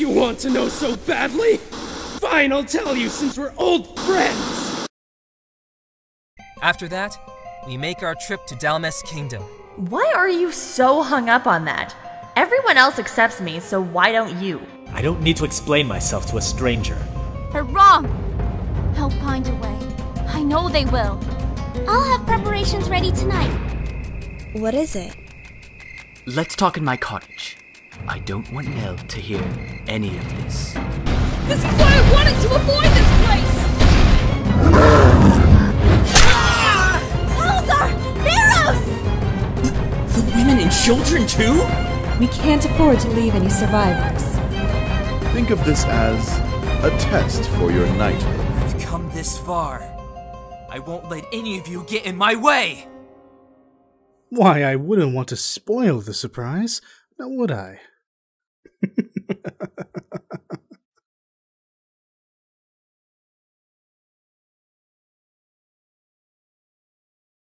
You want to know so badly? Fine, I'll tell you since we're old friends! After that, we make our trip to Dalmes Kingdom. Why are you so hung up on that? Everyone else accepts me, so why don't you? I don't need to explain myself to a stranger. They're wrong. They'll find a way. I know they will. I'll have preparations ready tonight. What is it? Let's talk in my cottage. I don't want Nell to hear any of this. This is why I wanted to avoid this place! Ah! Salazar! Barrows! The women and children, too? We can't afford to leave any survivors. Think of this as a test for your knighthood. I've come this far. I won't let any of you get in my way! Why, I wouldn't want to spoil the surprise, now would I?